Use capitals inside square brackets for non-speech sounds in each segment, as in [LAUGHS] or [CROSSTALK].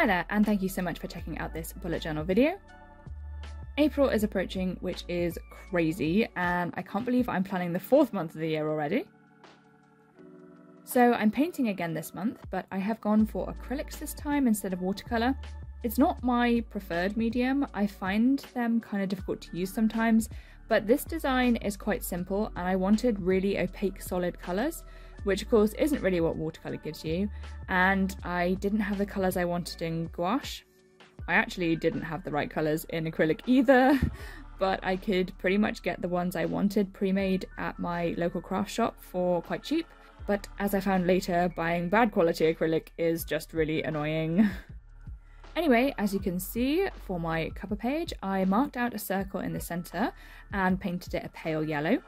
Hi there, and thank you so much for checking out this bullet journal video. April is approaching, which is crazy, and I can't believe I'm planning the fourth month of the year already. So I'm painting again this month, but I have gone for acrylics this time instead of watercolour. It's not my preferred medium, I find them kind of difficult to use sometimes, but this design is quite simple and I wanted really opaque solid colours, which of course isn't really what watercolour gives you, and I didn't have the colours I wanted in gouache. I actually didn't have the right colours in acrylic either, [LAUGHS] but I could pretty much get the ones I wanted pre-made at my local craft shop for quite cheap. But as I found later, buying bad quality acrylic is just really annoying. [LAUGHS] Anyway, as you can see for my cover page, I marked out a circle in the centre and painted it a pale yellow.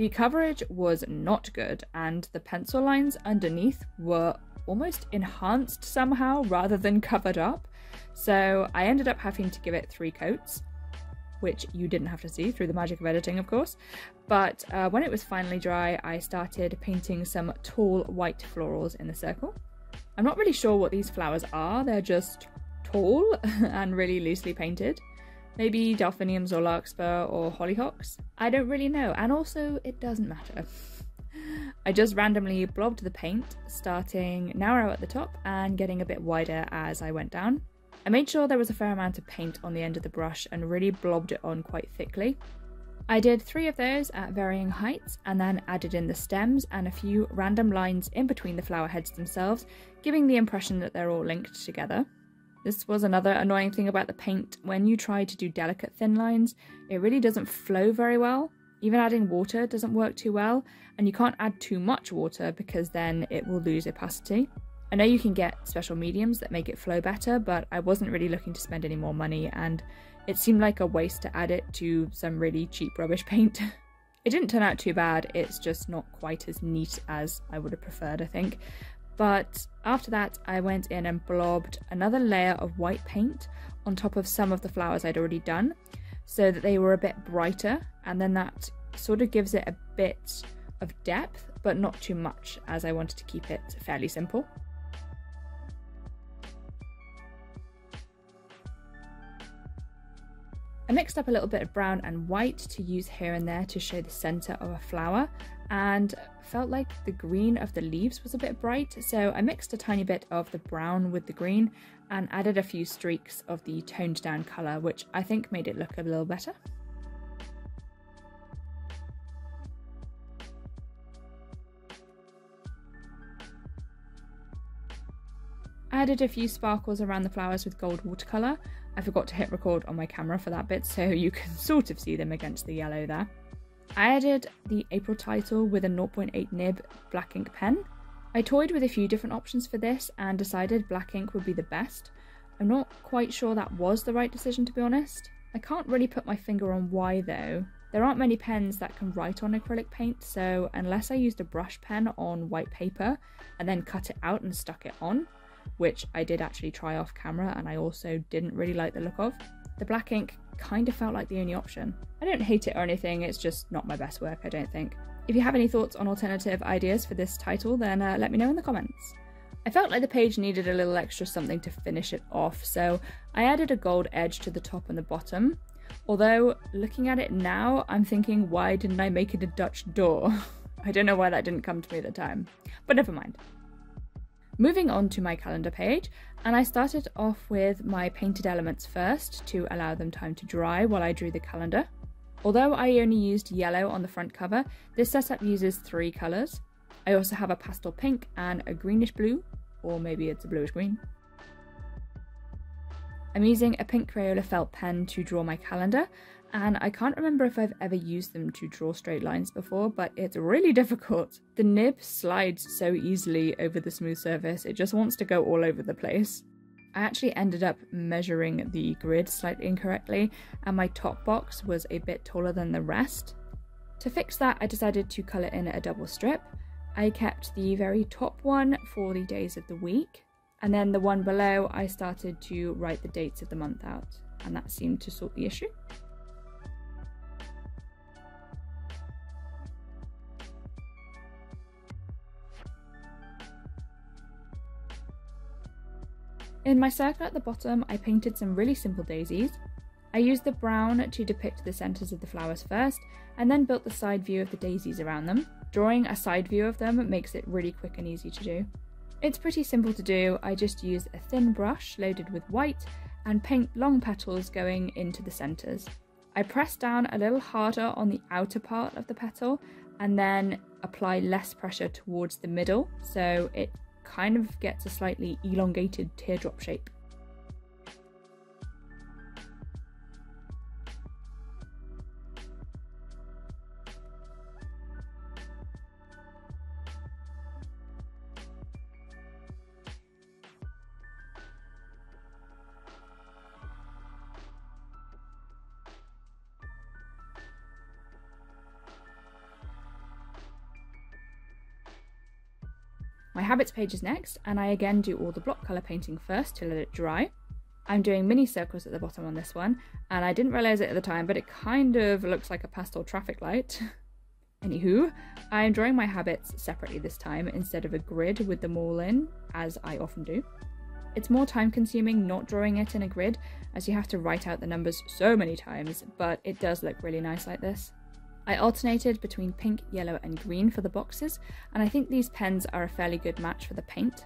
The coverage was not good, and the pencil lines underneath were almost enhanced somehow rather than covered up. So I ended up having to give it three coats, which you didn't have to see through the magic of editing, of course. But uh, when it was finally dry, I started painting some tall white florals in the circle. I'm not really sure what these flowers are, they're just tall [LAUGHS] and really loosely painted. Maybe delphiniums or larkspur or hollyhocks? I don't really know, and also it doesn't matter. [LAUGHS] I just randomly blobbed the paint, starting narrow at the top and getting a bit wider as I went down. I made sure there was a fair amount of paint on the end of the brush and really blobbed it on quite thickly. I did three of those at varying heights and then added in the stems and a few random lines in between the flower heads themselves, giving the impression that they're all linked together. This was another annoying thing about the paint. When you try to do delicate thin lines, it really doesn't flow very well. Even adding water doesn't work too well, and you can't add too much water because then it will lose opacity. I know you can get special mediums that make it flow better, but I wasn't really looking to spend any more money, and it seemed like a waste to add it to some really cheap rubbish paint. [LAUGHS] it didn't turn out too bad, it's just not quite as neat as I would have preferred, I think. But after that, I went in and blobbed another layer of white paint on top of some of the flowers I'd already done so that they were a bit brighter. And then that sort of gives it a bit of depth, but not too much, as I wanted to keep it fairly simple. I mixed up a little bit of brown and white to use here and there to show the centre of a flower and felt like the green of the leaves was a bit bright so I mixed a tiny bit of the brown with the green and added a few streaks of the toned down colour which I think made it look a little better. I added a few sparkles around the flowers with gold watercolour I forgot to hit record on my camera for that bit, so you can [LAUGHS] sort of see them against the yellow there. I added the April title with a 0.8 nib black ink pen. I toyed with a few different options for this and decided black ink would be the best. I'm not quite sure that was the right decision to be honest. I can't really put my finger on why though. There aren't many pens that can write on acrylic paint, so unless I used a brush pen on white paper and then cut it out and stuck it on, which I did actually try off camera and I also didn't really like the look of. The black ink kind of felt like the only option. I don't hate it or anything, it's just not my best work, I don't think. If you have any thoughts on alternative ideas for this title, then uh, let me know in the comments. I felt like the page needed a little extra something to finish it off, so I added a gold edge to the top and the bottom. Although, looking at it now, I'm thinking, why didn't I make it a Dutch door? [LAUGHS] I don't know why that didn't come to me at the time, but never mind. Moving on to my calendar page, and I started off with my painted elements first to allow them time to dry while I drew the calendar. Although I only used yellow on the front cover, this setup uses three colours. I also have a pastel pink and a greenish blue, or maybe it's a bluish green. I'm using a pink Crayola felt pen to draw my calendar, and I can't remember if I've ever used them to draw straight lines before, but it's really [LAUGHS] difficult. The nib slides so easily over the smooth surface, it just wants to go all over the place. I actually ended up measuring the grid slightly incorrectly, and my top box was a bit taller than the rest. To fix that, I decided to colour in a double strip. I kept the very top one for the days of the week, and then the one below I started to write the dates of the month out, and that seemed to sort the issue. In my circle at the bottom, I painted some really simple daisies. I used the brown to depict the centres of the flowers first, and then built the side view of the daisies around them. Drawing a side view of them makes it really quick and easy to do. It's pretty simple to do, I just use a thin brush loaded with white and paint long petals going into the centres. I press down a little harder on the outer part of the petal and then apply less pressure towards the middle so it kind of gets a slightly elongated teardrop shape. My habits page is next, and I again do all the block colour painting first to let it dry. I'm doing mini circles at the bottom on this one, and I didn't realise it at the time, but it kind of looks like a pastel traffic light. [LAUGHS] Anywho, I am drawing my habits separately this time instead of a grid with them all in, as I often do. It's more time consuming not drawing it in a grid, as you have to write out the numbers so many times, but it does look really nice like this. I alternated between pink, yellow and green for the boxes, and I think these pens are a fairly good match for the paint.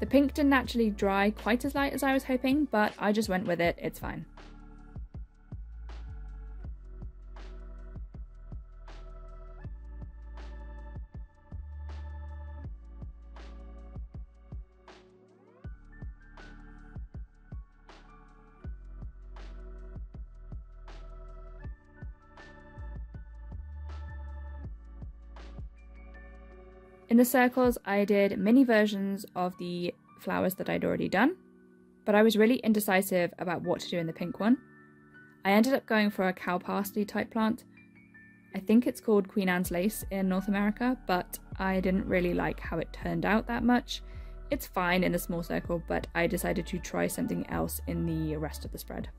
The pink didn't actually dry quite as light as I was hoping, but I just went with it, it's fine. In the circles, I did mini versions of the flowers that I'd already done, but I was really indecisive about what to do in the pink one. I ended up going for a cow parsley type plant. I think it's called Queen Anne's lace in North America, but I didn't really like how it turned out that much. It's fine in a small circle, but I decided to try something else in the rest of the spread.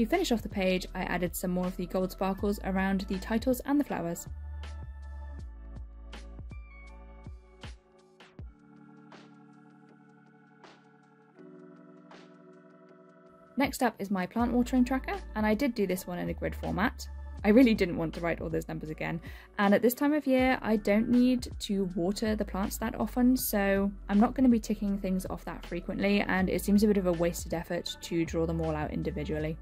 To finish off the page, I added some more of the gold sparkles around the titles and the flowers. Next up is my plant watering tracker, and I did do this one in a grid format. I really didn't want to write all those numbers again, and at this time of year, I don't need to water the plants that often, so I'm not going to be ticking things off that frequently, and it seems a bit of a wasted effort to draw them all out individually.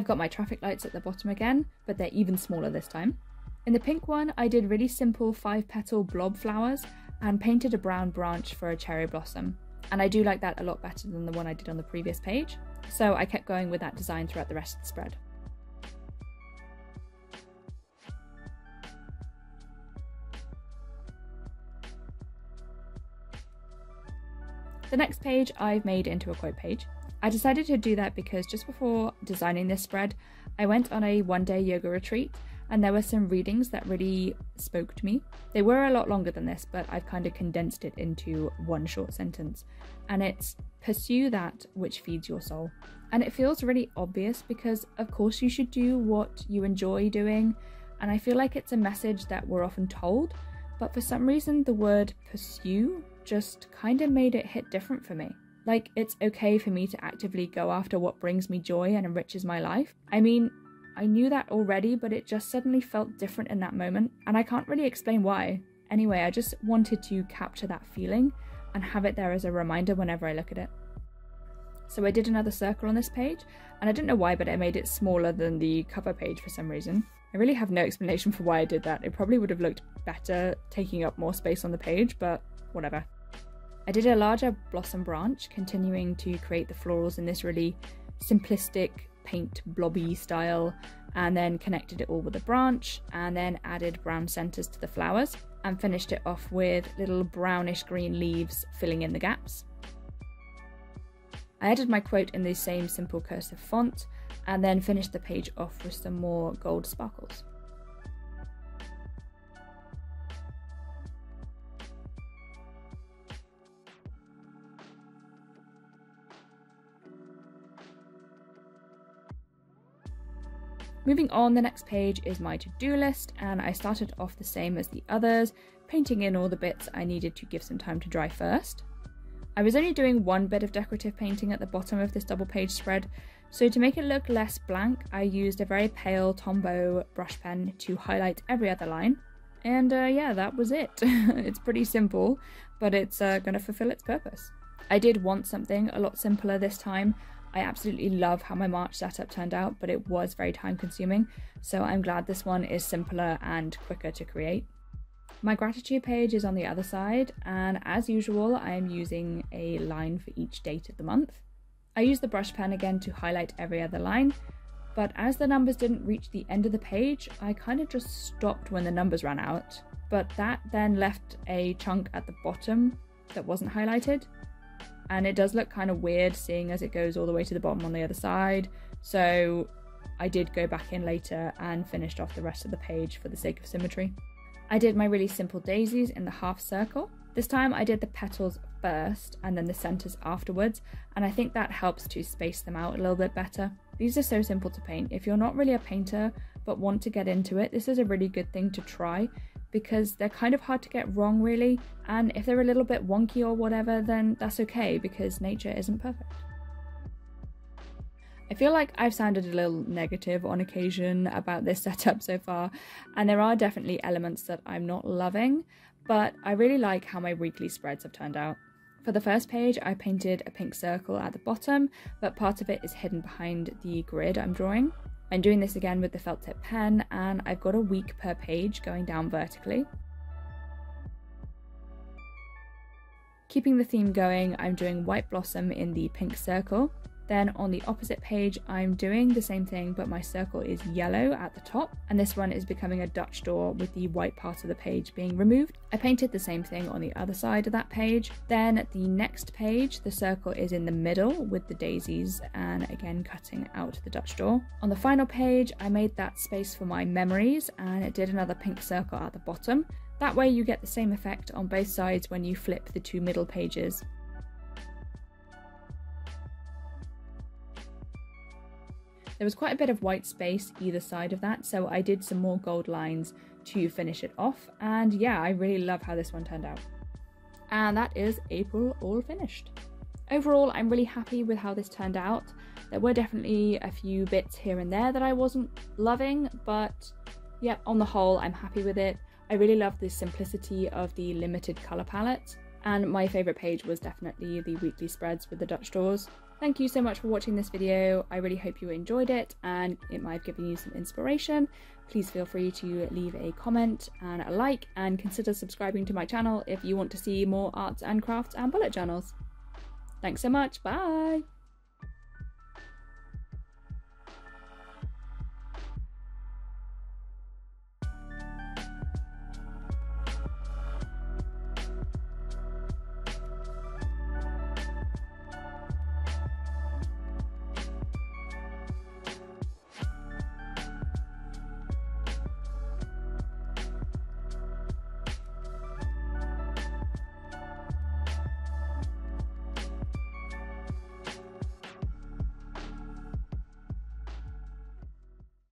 I've got my traffic lights at the bottom again, but they're even smaller this time. In the pink one, I did really simple five petal blob flowers and painted a brown branch for a cherry blossom. And I do like that a lot better than the one I did on the previous page, so I kept going with that design throughout the rest of the spread. The next page I've made into a quote page. I decided to do that because just before designing this spread, I went on a one day yoga retreat and there were some readings that really spoke to me. They were a lot longer than this, but I've kind of condensed it into one short sentence. And it's pursue that which feeds your soul. And it feels really obvious because, of course, you should do what you enjoy doing. And I feel like it's a message that we're often told, but for some reason, the word pursue just kind of made it hit different for me. Like, it's okay for me to actively go after what brings me joy and enriches my life. I mean, I knew that already, but it just suddenly felt different in that moment, and I can't really explain why. Anyway, I just wanted to capture that feeling and have it there as a reminder whenever I look at it. So I did another circle on this page, and I don't know why, but I made it smaller than the cover page for some reason. I really have no explanation for why I did that. It probably would have looked better taking up more space on the page, but whatever. I did a larger blossom branch, continuing to create the florals in this really simplistic paint blobby style, and then connected it all with a branch, and then added brown centers to the flowers, and finished it off with little brownish green leaves filling in the gaps. I added my quote in the same simple cursive font, and then finished the page off with some more gold sparkles. Moving on, the next page is my to-do list and I started off the same as the others, painting in all the bits I needed to give some time to dry first. I was only doing one bit of decorative painting at the bottom of this double page spread, so to make it look less blank, I used a very pale Tombow brush pen to highlight every other line. And uh, yeah, that was it. [LAUGHS] it's pretty simple, but it's uh, going to fulfill its purpose. I did want something a lot simpler this time. I absolutely love how my March setup turned out, but it was very time consuming, so I'm glad this one is simpler and quicker to create. My gratitude page is on the other side, and as usual, I am using a line for each date of the month. I use the brush pen again to highlight every other line, but as the numbers didn't reach the end of the page, I kind of just stopped when the numbers ran out. But that then left a chunk at the bottom that wasn't highlighted, and it does look kind of weird seeing as it goes all the way to the bottom on the other side. So I did go back in later and finished off the rest of the page for the sake of symmetry. I did my really simple daisies in the half circle. This time I did the petals first and then the centres afterwards, and I think that helps to space them out a little bit better. These are so simple to paint. If you're not really a painter but want to get into it, this is a really good thing to try because they're kind of hard to get wrong, really. And if they're a little bit wonky or whatever, then that's okay because nature isn't perfect. I feel like I've sounded a little negative on occasion about this [LAUGHS] setup so far, and there are definitely elements that I'm not loving, but I really like how my weekly spreads have turned out. For the first page, I painted a pink circle at the bottom, but part of it is hidden behind the grid I'm drawing. I'm doing this again with the felt tip pen and I've got a week per page going down vertically. Keeping the theme going, I'm doing White Blossom in the pink circle, then on the opposite page, I'm doing the same thing, but my circle is yellow at the top, and this one is becoming a Dutch door with the white part of the page being removed. I painted the same thing on the other side of that page. Then at the next page, the circle is in the middle with the daisies and again cutting out the Dutch door. On the final page, I made that space for my memories and it did another pink circle at the bottom. That way you get the same effect on both sides when you flip the two middle pages. There was quite a bit of white space either side of that, so I did some more gold lines to finish it off. And yeah, I really love how this one turned out. And that is April all finished. Overall, I'm really happy with how this turned out. There were definitely a few bits here and there that I wasn't loving, but yeah, on the whole, I'm happy with it. I really love the simplicity of the limited colour palette, and my favourite page was definitely the weekly spreads with the Dutch doors. Thank you so much for watching this video. I really hope you enjoyed it and it might have given you some inspiration. Please feel free to leave a comment and a like and consider subscribing to my channel if you want to see more arts and crafts and bullet journals. Thanks so much. Bye.